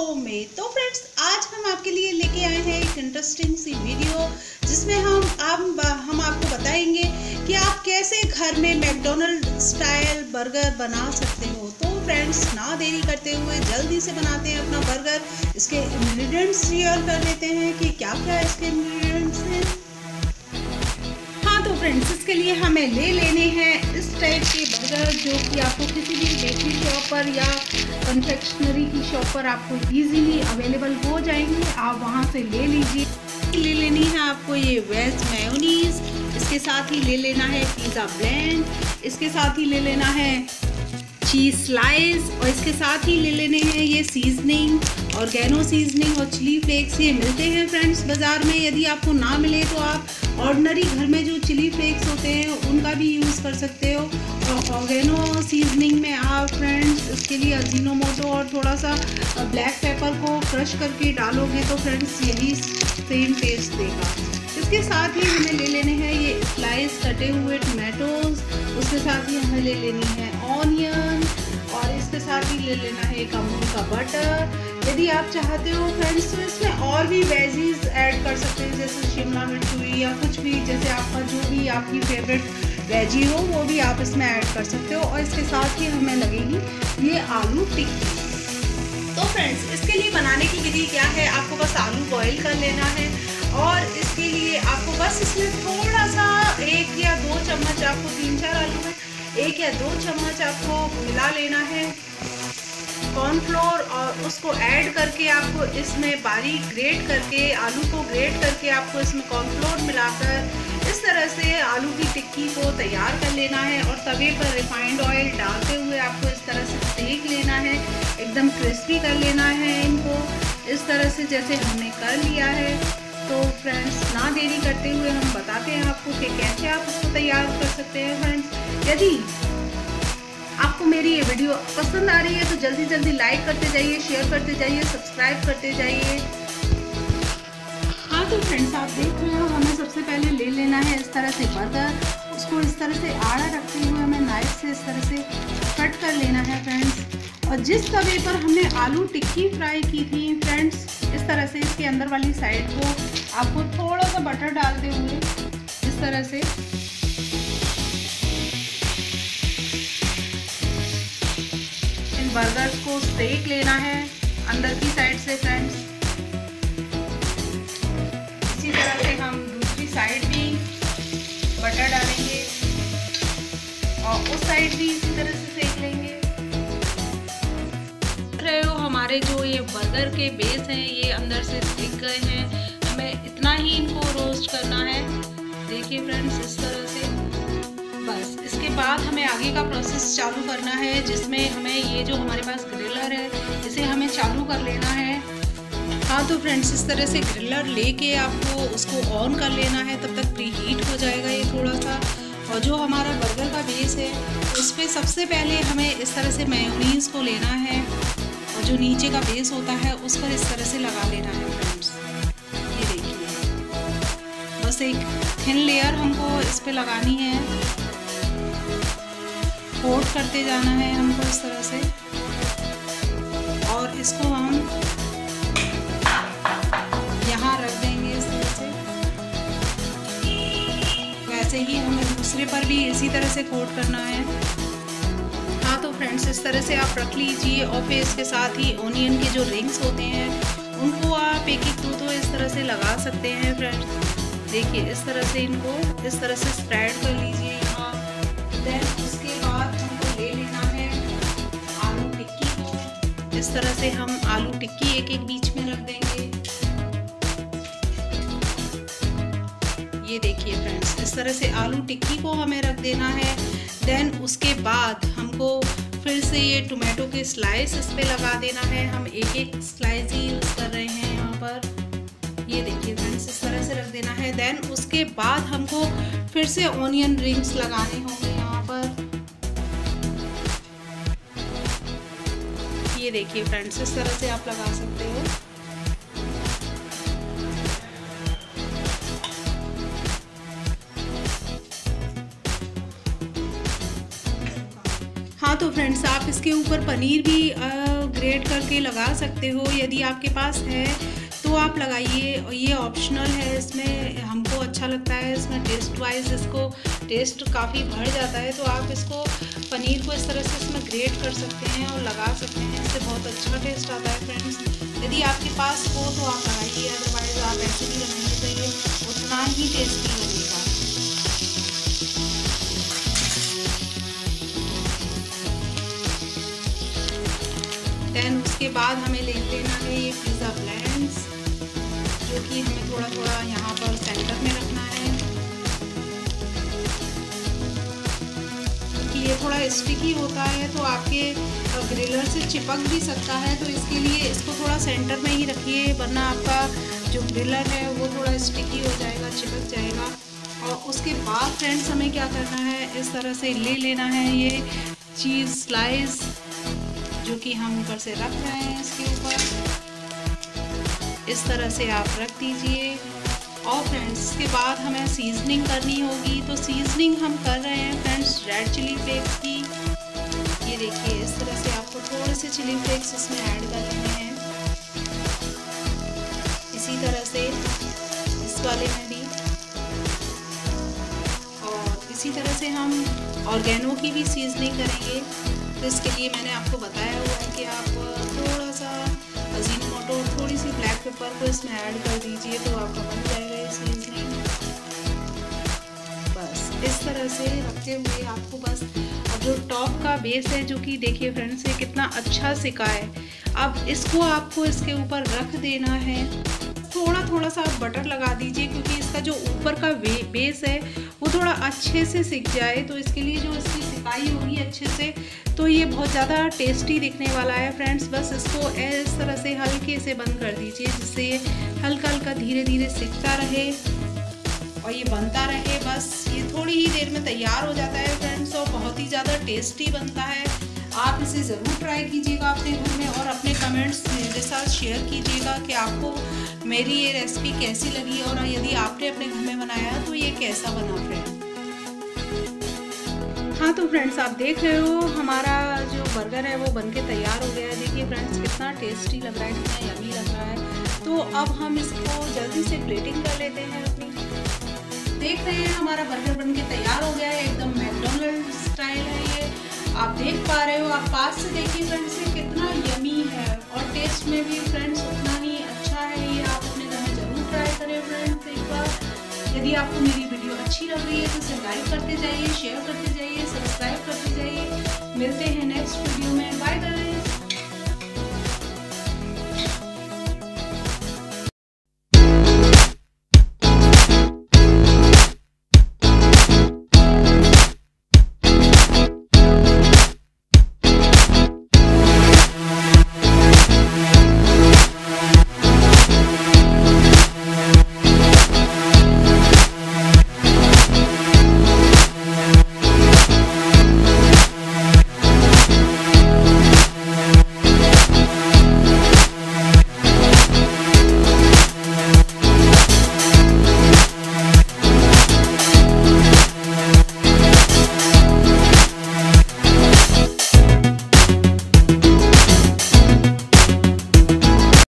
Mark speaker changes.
Speaker 1: Home में। तो friends आज हम आपके लिए लेके आए हैं एक इंटरेस्टिंग सी वीडियो जिसमें हम आप, हम आपको बताएँगे कि आप कैसे घर में मैकडोनल्ड स्टाइल बर्गर बना सकते हो। तो फ्रेंड्स ना देरी करते हुए जल्दी से बनाते हैं अपना बर्गर इसके इंग्रेडिएंट्स शेयर कर लेते हैं कि क्या क्या इसके इंग्रेडिएंट्स हैं। हाँ तो फ्रेंड्स इसके लिए हमें ले लेने हैं इस टाइप के बर्गर जो कि आपको किसी भी बेकरी शॉप पर या कन्फेक्शनरी की शॉप पर आपको इजीली अवेलेबल हो जाएँगे, आप वहाँ से ले लीजिए। ले लेनी है आपको ये वेज मेयोनीज इसके साथ ही ले लेना है पिज़्ज़ा ब्लेंड इसके साथ ही ले लेना है चीज़ स्लाइस और इसके साथ ही ले लेने हैं ये सीजनिंग और गैनो सीजनिंग और चिली फ्लेक्स ये मिलते हैं फ्रेंड्स बाज़ार में, यदि आपको ना मिले तो आप ऑर्डनरी घर में जो चिली फ्लेक्स होते हैं, उनका भी यूज़ कर सकते हो। और ऑर्गेनो सीजनिंग में आप फ्रेंड्स इसके लिए अजीनोमोटो और थोड़ा सा ब्लैक पेपर को क्रश करके डालोगे तो फ्रेंड्स यही सेम टेस्ट देगा। इसके साथ ही हमें ले लेने हैं ये स्लाइस कटे हुए टमाटोज उसके साथ ही हमें ले लेनी है ऑनियन और इसके साथ ही ले लेना है एक अमूल का बटर यदि आप चाहते हो फ्रेंड्स तो इसमें और भी वेजीज ऐड कर सकते हैं, जैसे शिमला मिर्च हुई या कुछ भी, जैसे आपका जो भी आपकी फेवरेट वेजी हो, वो भी आप इसमें ऐड कर सकते हो। और इसके साथ ही हमें लगेगी ये आलू टिक्की। तो फ्रेंड्स इसके लिए बनाने की विधि क्या है? आपको बस आलू बॉईल कर लेना है और इसके लिए आपको बस इसमें थोड़ा सा एक या दो चम्मच, आपको तीन चार आलू में एक या दो चम्मच आपको मिला लेना है। कॉर्नफ्लोर और उसको ऐड करके आपको इसमें बारीक ग्रेट करके, आलू को ग्रेट करके आपको इसमें कॉर्नफ्लोर मिलाकर इस तरह से आलू की टिक्की को तैयार कर लेना है और तवे पर रिफाइंड ऑयल डालते हुए आपको इस तरह से सेक लेना है, एकदम क्रिस्पी कर लेना है इनको। इस तरह से जैसे हमने कर लिया है। तो फ्रेंड्स ना देरी करते हुए हम बताते हैं आपको कि कैसे आप इसको तैयार कर सकते हैं फ्रेंड्स यदि आपको मेरी ये वीडियो पसंद आ रही है तो जल्दी जल्दी लाइक करते जाइए शेयर करते जाइए सब्सक्राइब करते जाइए। हाँ तो फ्रेंड्स आप देख रहे हो, हमें सबसे पहले ले लेना है इस तरह से बर्गर उसको इस तरह से आड़ा रखते हुए हमें नाइफ से इस तरह से कट कर लेना है फ्रेंड्स और जिस तवे पर हमने आलू टिक्की फ्राई की थी फ्रेंड्स इस तरह से इसके अंदर वाली साइड को आपको थोड़ा सा बटर डालते हुए इस तरह से। इन बर्गर्स को सेक लेना है, अंदर की साइड से फ्रेंड्स। इसी तरह से हम दूसरी साइड भी बटर डालेंगे और उस साइड भी इसी तरह से सेक लेंगे। रहे हो, हमारे जो ये बर्गर के बेस हैं, ये अंदर से दिख गए हैं। हमें इतना ही इनको रोस्ट करना है। देखिए फ्रेंड्स इस तरह से। बस इसके बाद हमें आगे का प्रोसेस चालू करना है, जिसमें हमें ये जो हमारे पास ग्रिलर है, इसे हमें चालू कर लेना है। हाँ तो फ्रेंड्स इस तरह से ग्रिलर लेके आपको उसको ऑन कर लेना है, तब तक प्री हीट हो जाएगा ये थोड़ा सा और जो हमारा बर्गर का बेस है, उस पर सबसे पहले हमें इस तरह से मेयोनीज़ को लेना है। और जो नीचे का बेस होता है, उस पर इस तरह से लगा लेना है फ्रेंड्स ये देखिए। बस एक थिन लेयर हमको इस पर लगानी है। कोट करते जाना है हमको इस तरह से। और इसको हम यहाँ रख देंगे इस तरह से। वैसे ही हमें दूसरे पर भी इसी तरह से कोट करना है। हाँ तो फ्रेंड्स इस तरह से आप रख लीजिए और फिर इसके साथ ही ओनियन के जो रिंग्स होते हैं, उनको आप एक एक दो दो इस तरह से लगा सकते हैं फ्रेंड्स देखिए, इस तरह से इनको, इस तरह से स्प्रेड कर लीजिए यहाँ। देन इस तरह से हम आलू टिक्की एक एक बीच में रख देंगे। ये देखिए फ्रेंड्स इस तरह से आलू टिक्की को हमें रख देना है। देन उसके बाद हमको फिर से ये टोमेटो के स्लाइस इस पर लगा देना है। हम एक एक स्लाइस ही यूज़ कर रहे हैं यहाँ पर। ये देखिए फ्रेंड्स इस तरह से रख देना है। देन उसके बाद हमको फिर से ऑनियन रिंग्स लगाने होंगे यहाँ देखिए फ्रेंड्स इस तरह से आप लगा सकते हो। हाँ तो फ्रेंड्स आप इसके ऊपर पनीर भी ग्रेट करके लगा सकते हो। यदि आपके पास है तो आप लगाइए ये ऑप्शनल है इसमें, हमको अच्छा लगता है इसमें टेस्ट वाइज इसको टेस्ट काफ़ी बढ़ जाता है तो आप इसको पनीर को इस तरह से इसमें ग्रेट कर सकते हैं और लगा सकते हैं, इससे बहुत अच्छा टेस्ट आता है फ्रेंड्स यदि आपके पास हो तो आप लगाइए अदरवाइज़ आप ऐसे भी लगाएँगे तो ये उतना ही टेस्टी लगेगा। देन उसके बाद हमें ले लेना है ये पिज़्ज़ा ब्लैंड्स जो कि हमें थोड़ा थोड़ा यहाँ पर सेंटर में रखना है। क्योंकि ये थोड़ा स्टिकी होता है तो आपके ग्रिलर से चिपक भी सकता है तो इसके लिए इसको थोड़ा सेंटर में ही रखिए, वरना आपका जो ग्रिलर है, वो थोड़ा स्टिकी हो जाएगा, चिपक जाएगा। और उसके बाद फ्रेंड्स हमें क्या करना है, इस तरह से ले लेना है ये चीज़ स्लाइस जो कि हम ऊपर से रख रहे हैं इसके ऊपर। इस तरह से आप रख दीजिए। और फ्रेंड्स इसके बाद हमें सीजनिंग करनी होगी। तो सीजनिंग हम कर रहे हैं फ्रेंड्स रेड चिली फ्लेक्स की। ये देखिए, इस तरह से आपको थोड़े से चिली फ्लेक्स इसमें ऐड कर हैं। इसी तरह से इस वाले में भी। और इसी तरह से हम ऑर्गेनो की भी सीजनिंग करेंगे। तो इसके लिए मैंने आपको बताया हुआ है कि आप थोड़ा अजीन मोटो थोड़ी सी ब्लैक पेपर को इसमें ऐड कर दीजिए तो आपका बन जाएगा ये बस, इस तरह से रखते हुए आपको बस, अब जो टॉप का बेस है जो कि देखिए फ्रेंड्स ये कितना अच्छा सिका है। अब इसको आपको इसके ऊपर रख देना है। थोड़ा थोड़ा सा आप बटर लगा दीजिए क्योंकि इसका जो ऊपर का बेस है, वो थोड़ा अच्छे से सिक जाए तो इसके लिए जो इसकी सिकाई होगी अच्छे से। तो ये बहुत ज़्यादा टेस्टी दिखने वाला है फ्रेंड्स बस इसको इस तरह से हल्के से बंद कर दीजिए, जिससे ये हल्का हल्का धीरे धीरे सिकता रहे और ये बनता रहे। बस ये थोड़ी ही देर में तैयार हो जाता है फ्रेंड्स और बहुत ही ज़्यादा टेस्टी बनता है। आप इसे ज़रूर ट्राई कीजिएगा अपने घर में और अपने कमेंट्स मेरे साथ शेयर कीजिएगा कि आपको मेरी ये रेसिपी कैसी लगी और यदि आपने अपने घर में बनाया तो ये कैसा बना फ्रेंड हाँ तो फ्रेंड्स आप देख रहे हो, हमारा जो बर्गर है, वो बनके तैयार हो गया है। देखिए फ्रेंड्स कितना टेस्टी लग रहा है, कितना यमी लग रहा है। तो अब हम इसको जल्दी से प्लेटिंग कर लेते हैं अपनी। देख रहे हैं, हमारा बर्गर बन के तैयार हो गया है, एकदम मैकडोनल्ड स्टाइल है ये। आप देख पा रहे हो, आप पास से देखिए फ्रेंड्स ये कितना यमी है। और टेस्ट में भी फ्रेंड्स उतना ही अच्छा है ये। आप अपने घर में ज़रूर ट्राई करें फ्रेंड्स एक बार। यदि आपको मेरी वीडियो अच्छी लग रही है तो इसे लाइक करते जाइए शेयर करते जाइए सब्सक्राइब करते जाइए। मिलते हैं नेक्स्ट वीडियो में। Bye bye